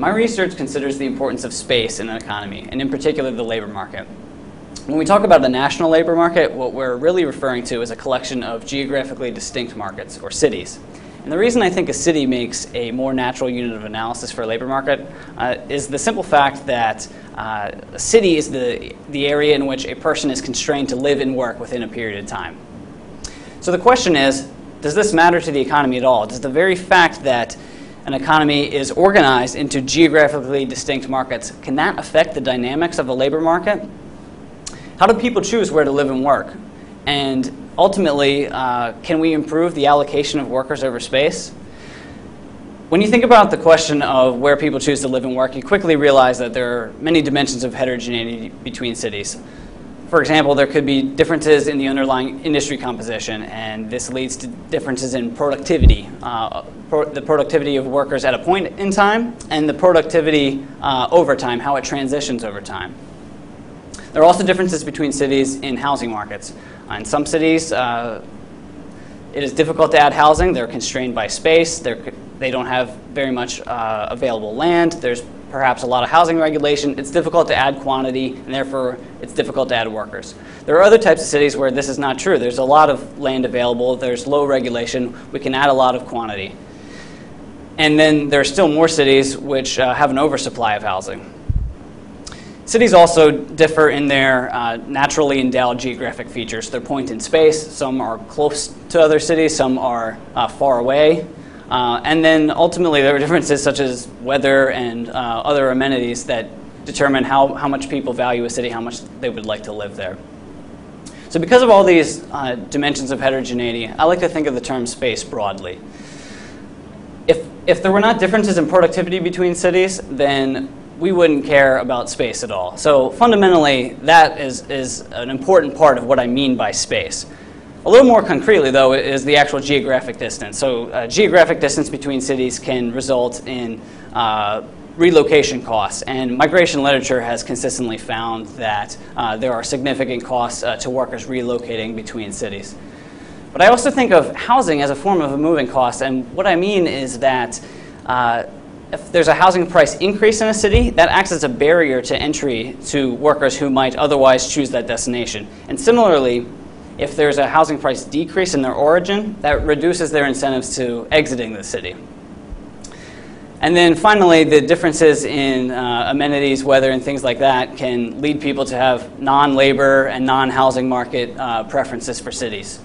My research considers the importance of space in an economy, and in particular the labor market. When we talk about the national labor market, what we're really referring to is a collection of geographically distinct markets, or cities. And the reason I think a city makes a more natural unit of analysis for a labor market uh, is the simple fact that uh, a city is the, the area in which a person is constrained to live and work within a period of time. So the question is, does this matter to the economy at all? Does the very fact that an economy is organized into geographically distinct markets, can that affect the dynamics of the labor market? How do people choose where to live and work? And ultimately, uh, can we improve the allocation of workers over space? When you think about the question of where people choose to live and work, you quickly realize that there are many dimensions of heterogeneity between cities. For example, there could be differences in the underlying industry composition, and this leads to differences in productivity. Uh, pro the productivity of workers at a point in time, and the productivity uh, over time, how it transitions over time. There are also differences between cities in housing markets. Uh, in some cities, uh, it is difficult to add housing. They're constrained by space. They're, they don't have very much uh, available land. There's perhaps a lot of housing regulation. It's difficult to add quantity, and therefore it's difficult to add workers. There are other types of cities where this is not true. There's a lot of land available. There's low regulation. We can add a lot of quantity. And then there are still more cities which uh, have an oversupply of housing. Cities also differ in their uh, naturally endowed geographic features. Their point in space, some are close to other cities, some are uh, far away. Uh, and then ultimately, there are differences such as weather and uh, other amenities that determine how, how much people value a city, how much they would like to live there. So, because of all these uh, dimensions of heterogeneity, I like to think of the term space broadly. If, if there were not differences in productivity between cities, then we wouldn't care about space at all. So fundamentally, that is, is an important part of what I mean by space. A little more concretely, though, is the actual geographic distance. So uh, geographic distance between cities can result in uh, relocation costs. And migration literature has consistently found that uh, there are significant costs uh, to workers relocating between cities. But I also think of housing as a form of a moving cost. And what I mean is that uh, if there's a housing price increase in a city, that acts as a barrier to entry to workers who might otherwise choose that destination. And similarly, if there's a housing price decrease in their origin, that reduces their incentives to exiting the city. And then finally, the differences in uh, amenities, weather, and things like that can lead people to have non labor and non housing market uh, preferences for cities.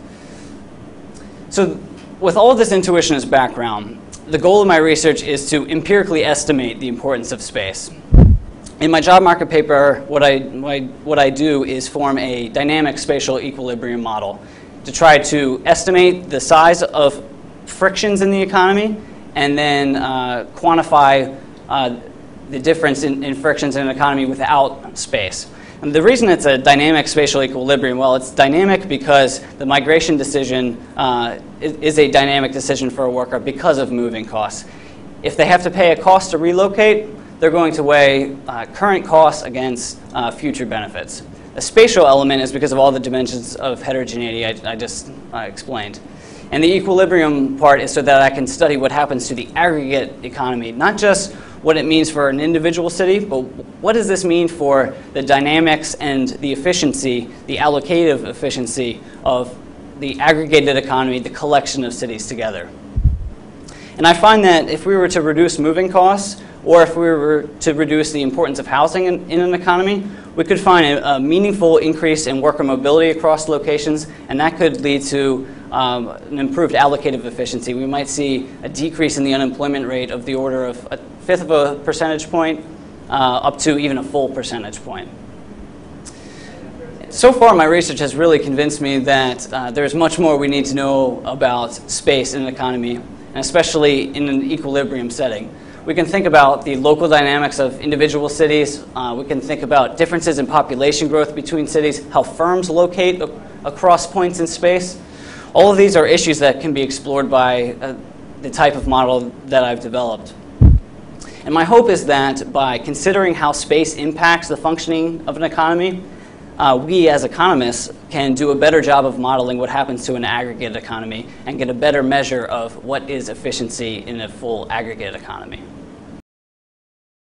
So, with all of this intuition as background, the goal of my research is to empirically estimate the importance of space. In my job market paper, what I, what I do is form a dynamic spatial equilibrium model to try to estimate the size of frictions in the economy and then uh, quantify uh, the difference in, in frictions in an economy without space. And the reason it's a dynamic spatial equilibrium, well, it's dynamic because the migration decision uh, is a dynamic decision for a worker because of moving costs. If they have to pay a cost to relocate, they're going to weigh uh, current costs against uh, future benefits. The spatial element is because of all the dimensions of heterogeneity I, I just uh, explained. And the equilibrium part is so that I can study what happens to the aggregate economy, not just what it means for an individual city, but what does this mean for the dynamics and the efficiency, the allocative efficiency of the aggregated economy, the collection of cities together. And I find that if we were to reduce moving costs, or if we were to reduce the importance of housing in, in an economy, we could find a, a, meaningful increase in worker mobility across locations, and that could lead to um, an improved allocative efficiency. We might see a decrease in the unemployment rate of the order of a fifth of a percentage point uh, up to even a full percentage point so far, my research has really convinced me that uh, there's much more we need to know about space in an economy, and especially in an equilibrium setting. We can think about the local dynamics of individual cities. Uh, we can think about differences in population growth between cities, how firms locate across points in space. All of these are issues that can be explored by uh, the type of model that I've developed. And my hope is that by considering how space impacts the functioning of an economy, uh, we as economists can do a better job of modeling what happens to an aggregate economy and get a better measure of what is efficiency in a full aggregate economy.